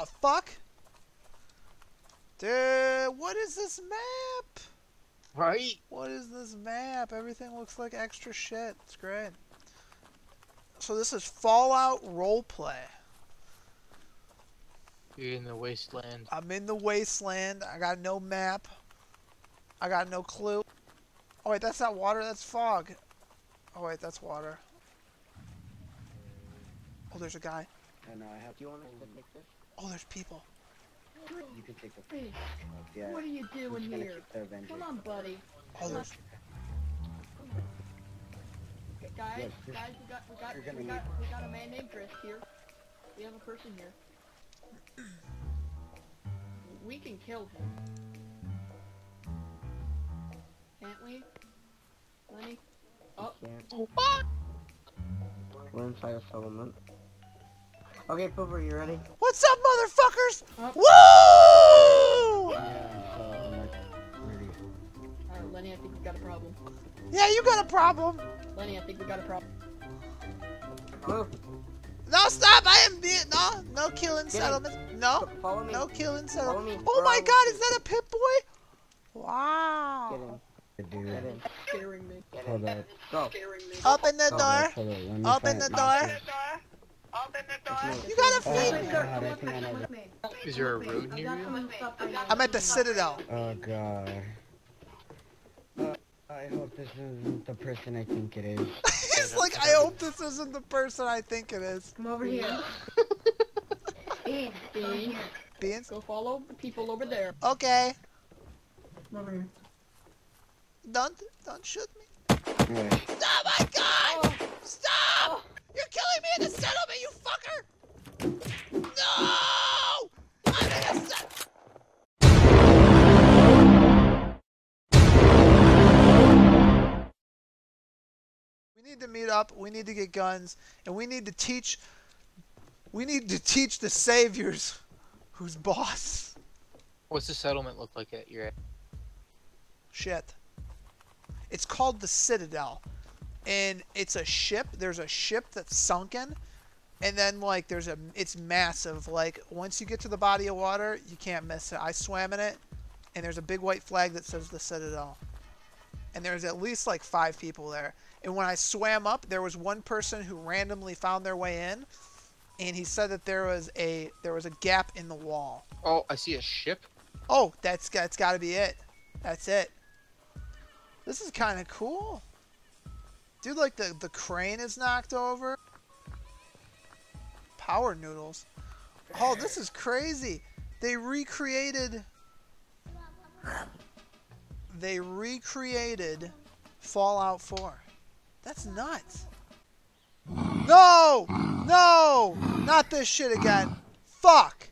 the fuck? Dude, what is this map? Right? What is this map? Everything looks like extra shit. It's great. So this is Fallout Roleplay. You're in the wasteland. I'm in the wasteland. I got no map. I got no clue. Oh wait, that's not water, that's fog. Oh wait, that's water. Oh, there's a guy. I know, I have. Do you want us to take this? Oh, there's people. You can take the. Hey, Yeah. what are you doing here? keep the Avenger? Come on, buddy. Oh, there's... Guys, Yes, guys, we got, we got, you're we got, we got a man named Chris here. We have a person here. We can kill him. Can't we? Lenny? Oh, Can't. Oh, We're inside a settlement. Okay, Pooper, you ready? What's up, motherfuckers? Oh. Woo! Yeah, so I'm like, ready. alright, Lenny, I think we got a problem. Yeah, you got a problem. Lenny, I think we got a problem. Move. No, stop! I am being no, no killing Get him. settlements. No, Follow me. no killing Follow settlements. me. Oh my God, is that a Pip-Boy? Get Wow. in. Good Get in. Scaring me. Get in. Go. Scaring me. Open the Oh, door. Hold up. Let me Open the door. You gotta Oh, feed. God, I think I know that. Is there a road near you? I'm at the Citadel. Oh god. Uh, I hope this isn't the person I think it is. He's like, I hope this isn't the person I think it is. Come over here. Bean, Bean, Beans? go follow the people over there. Okay. Come over here. Don't, don't shoot me. Right. Oh my God! Stop! You're killing me in the settlement, you fucker! No! I'm in a set. We need to meet up. We need to get guns, and we need to teach. We need to teach the saviors who's boss. What's the settlement look like at your Shit. It's called the Citadel. And it's a ship. There's a ship that's sunken. And then like there's a it's massive. Like once you get to the body of water, you can't miss it. I swam in it and there's a big white flag that says the Citadel. And there's at least like 5 people there. And when I swam up, there was one person who randomly found their way in and he said that there was a there was a gap in the wall. Oh, I see a ship. Oh, that's that's got to be it. That's it. This is kind of cool. Dude, like the the crane is knocked over. Power noodles. Oh, this is crazy. They recreated They recreated Fallout 4. That's nuts. No! No! Not this shit again. Fuck.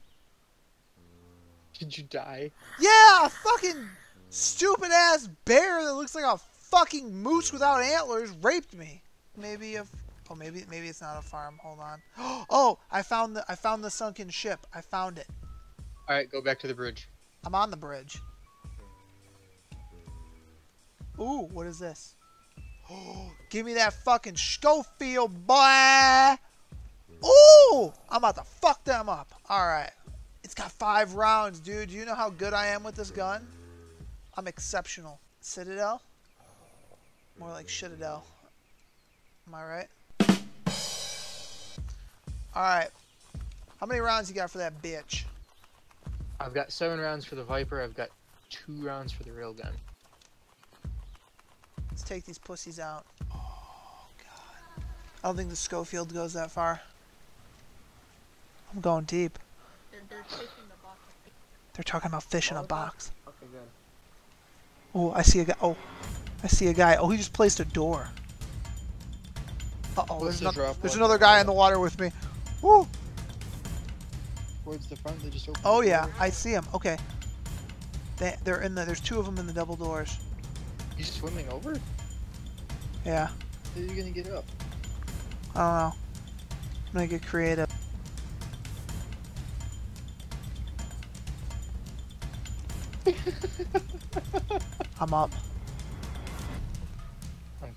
Did you die? Yeah, a fucking stupid ass bear that looks like a fucking moose without antlers raped me. Maybe if oh maybe maybe it's not a farm. Hold on. Oh, I found the I found the sunken ship. I found it. All right, go back to the bridge. I'm on the bridge. Ooh, what is this? Oh, give me that fucking Schofield, boy! Ooh, I'm about to fuck them up. All right. It's got five rounds, dude. Do you know how good I am with this gun? I'm exceptional. Citadel? More like Shitadel. Am I right? Alright. How many rounds you got for that bitch? I've got seven rounds for the Viper. I've got two rounds for the railgun. Let's take these pussies out. Oh, God. I don't think the Schofield goes that far. I'm going deep. They're, they're fishing the box. They're talking about fish in a oh, box. Okay, good. Oh, I see a guy. Oh, I see a guy. Oh, he just placed a door. Uh oh, there's, no, there's another guy in the water with me. Woo! Towards the front, they just opened. Oh yeah, door. I see him. Okay. They, they're in the. There's two of them in the double doors. You swimming over? Yeah. How are you gonna get up? I don't know. I'm gonna get creative. I'm up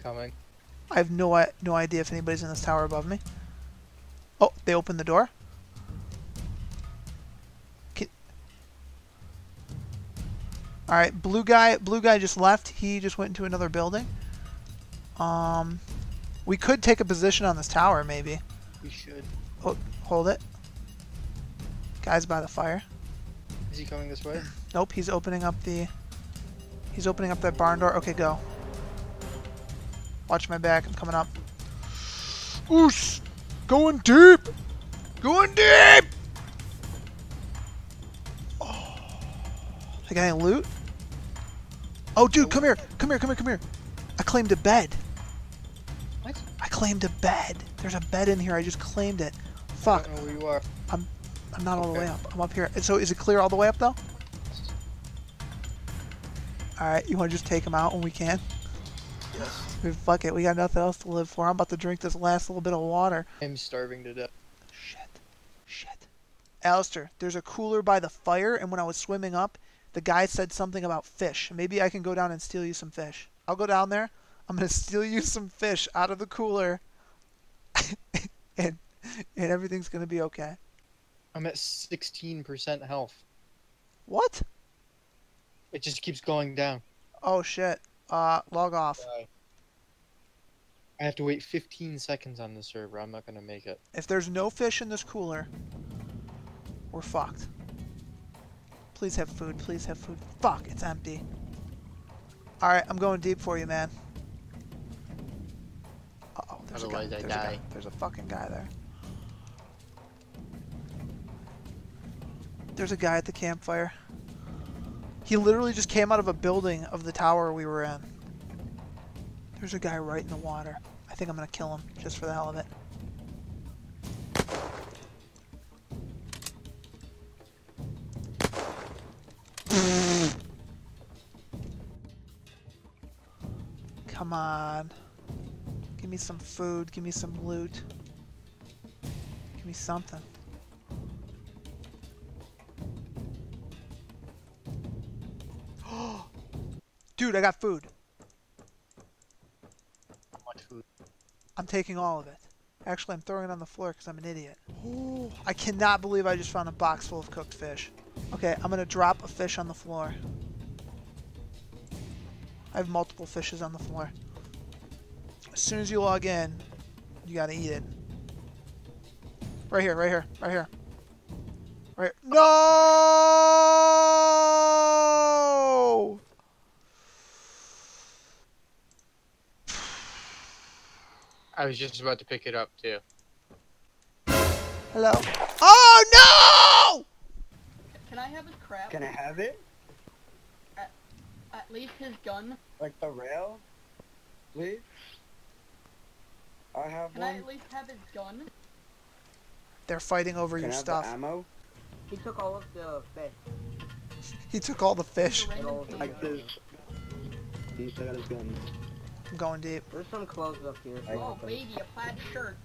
coming. I have no uh, no idea if anybody's in this tower above me. Oh, they opened the door. All right, blue guy. Blue guy just left. He just went into another building. Um, we could take a position on this tower, maybe. We should. Oh, hold it. Guy's by the fire. Is he coming this way? Nope. He's opening up the. He's opening up that barn door. Okay, go. Watch my back. I'm coming up. Oos! Going deep! Going deep! Oh. I got any loot? Oh, dude, come here. Come here, come here, come here. I claimed a bed. What? I claimed a bed. There's a bed in here. I just claimed it. Fuck. I don't know where you are. I'm I'm not all the way up. I'm up here. So is it clear all the way up though? Alright, you want to just take them out when we can? Yes. Fuck it, we got nothing else to live for. I'm about to drink this last little bit of water. I'm starving to death. Shit. Shit. Alistair, there's a cooler by the fire, and when I was swimming up, the guy said something about fish. Maybe I can go down and steal you some fish. I'll go down there. I'm gonna steal you some fish out of the cooler. and and everything's gonna be okay. I'm at 16% health. What? It just keeps going down. Oh shit. Uh log off. I have to wait 15 seconds on the server. I'm not gonna make it. If there's no fish in this cooler, we're fucked. Please have food. Please have food. Fuck, it's empty. Alright, I'm going deep for you, man. Uh-oh, there's Otherwise a guy. I There's a guy. There's a fucking guy there. There's a guy at the campfire. He literally just came out of a building of the tower we were in. There's a guy right in the water. I think I'm gonna kill him just for the hell of it. Come on. Give me some food. Give me some loot. Give me something. Dude, I got food. How much food? I'm taking all of it. Actually, I'm throwing it on the floor because I'm an idiot. I cannot believe I just found a box full of cooked fish. Okay, I'm gonna drop a fish on the floor. I have multiple fishes on the floor. As soon as you log in, you gotta eat it. Right here, right here, right here. Right. No! I was just about to pick it up too. Hello? Oh no! Can I have his crap? Can I have it? At least his gun. Like the rail? Please? I have Can I one. at least have his gun? They're fighting over Can your I have stuff. the ammo? He took all of the fish. He took all the fish. Random thing. Like this. He still got his gun. I'm going deep. There's some clothes up here. I- Oh, baby, a plaid shirt.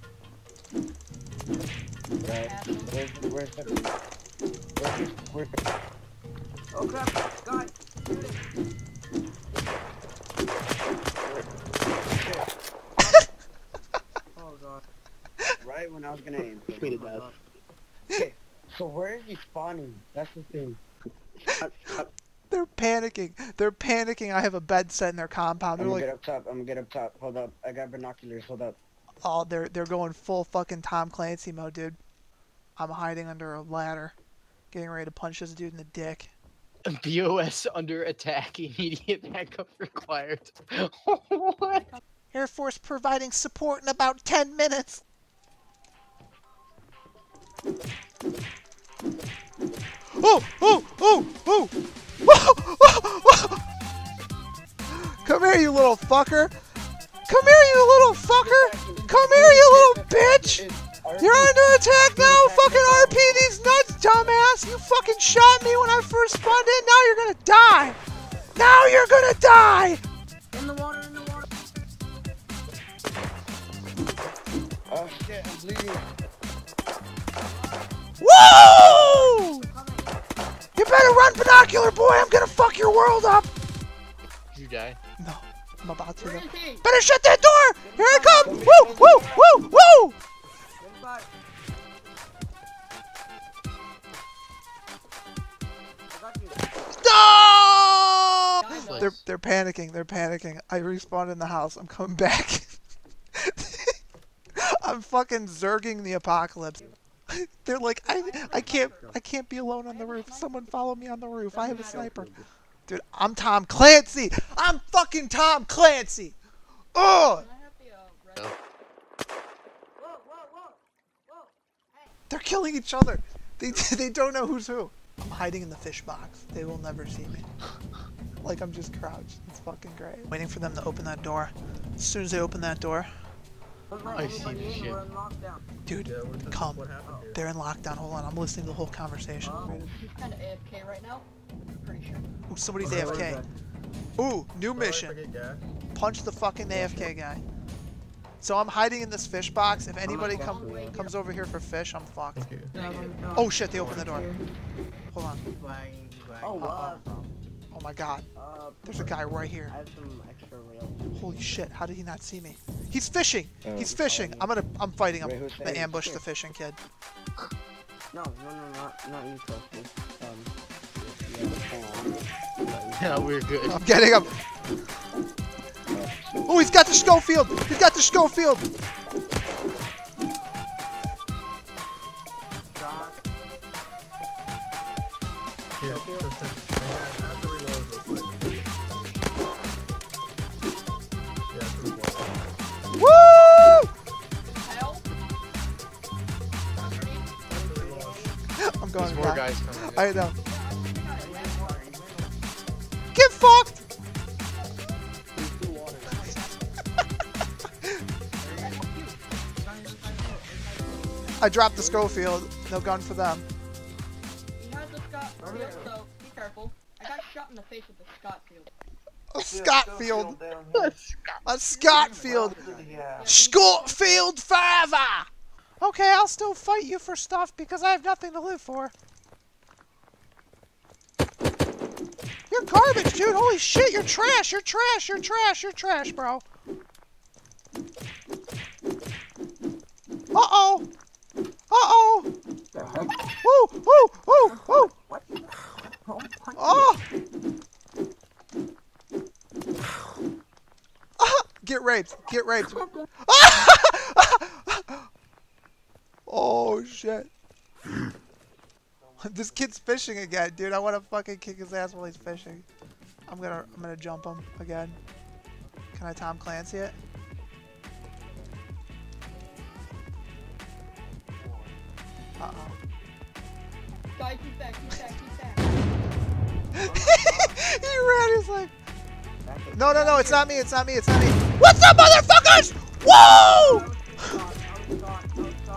Right. Where's, where's the... Where's, where's the... Oh crap, guys! shoot it. Oh god. Right when I was gonna aim. My God. Okay, so where is he spawning? That's the thing. I, I, They're panicking. They're panicking. I have a bed set in their compound. I'm They're gonna like, get up top. I'm gonna get up top. Hold up. I got binoculars. Hold up. oh, they're they're going full fucking Tom Clancy mode, dude. I'm hiding under a ladder, getting ready to punch this dude in the dick. BOS under attack. Immediate backup required. what? Air Force providing support in about 10 minutes. Oh, oh, oh, oh. Come here, you little fucker. Come here, you little fucker. Come here, you little bitch. You're under attack now. Fucking RP these nuts, dumbass. You fucking shot me when I first spawned in. Now you're gonna die. Now you're gonna die. In the water, in the water. Oh shit, I'm bleeding. Woo! You better run, binocular boy. I'm gonna fuck your world up. Did you die? No, I'm about to. Where though. is he? Better shut that door. Here I come. Woo, woo, woo, woo. I got you. No! They're they're panicking. They're panicking. I respawned in the house. I'm coming back. I'm fucking zerging the apocalypse. They're like, I I can't I can't be alone on the roof. Someone follow me on the roof. I have a sniper. Dude, I'm Tom Clancy. I'm fucking Tom Clancy. Oh, they're killing each other. They they don't know who's who. I'm hiding in the fish box. They will never see me. Like I'm just crouched. It's fucking great. Waiting for them to open that door. As soon as they open that door, I see the shit. dude, come. They're in lockdown. Hold on. I'm listening to the whole conversation. Um, he's kind of AFK right now. I'm pretty sure. Ooh, somebody's AFK. Ooh, new mission. Punch the fucking AFK guy. So I'm hiding in this fish box. If anybody come, comes over here for fish, I'm fucked. Oh shit, they opened the door. Hold on. Oh, wow. Oh my god. Uh, There's a guy right here. I have some extra rails. Holy shit, how did he not see me? He's fishing! He's fishing! I'm gonna, I'm fighting him. Wait, who's I'm gonna ambush the fishing kid. No, no, no, not, not you, Toasty. Um, yeah, the Yeah, we're good. I'm getting him! Oh, he's got the Schofield! He's got the Schofield! Going There's more back. guys coming. I know. Get fucked! I dropped the Schofield. No gun for them. He a Scott field, so be careful. I got shot in the face with a Scott field. A Scottfield. A Scottfield. Scottfield forever! Okay, I'll still fight you for stuff because I have nothing to live for. You're garbage, dude. Holy shit, you're trash. You're trash. You're trash. You're trash, bro. Uh-oh. Uh-oh. Woo, woo, woo, woo. What? Oh. Oh! Ah! Get raped. Get raped. oh shit. this kid's fishing again, dude. I want to fucking kick his ass while he's fishing. I'm gonna I'm gonna jump him again. Can I Tom Clancy it? Uh oh. Guy, keep back, keep back, keep back. he ran. He's like, no, no, no. It's not me. It's not me. It's not me. What's up, motherfuckers? Whoa!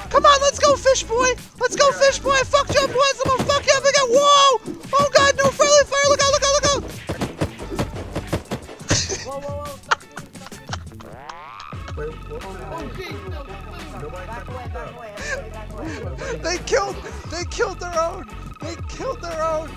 Come on, let's go, fish boy. Let's go, fish boy. Fuck jump boys. I'm gonna fuck you up again. Whoa! Oh god, no friendly fire. Look out! Look out! Look out! Whoa, whoa, whoa, stop. They killed. They killed their own. They killed their own.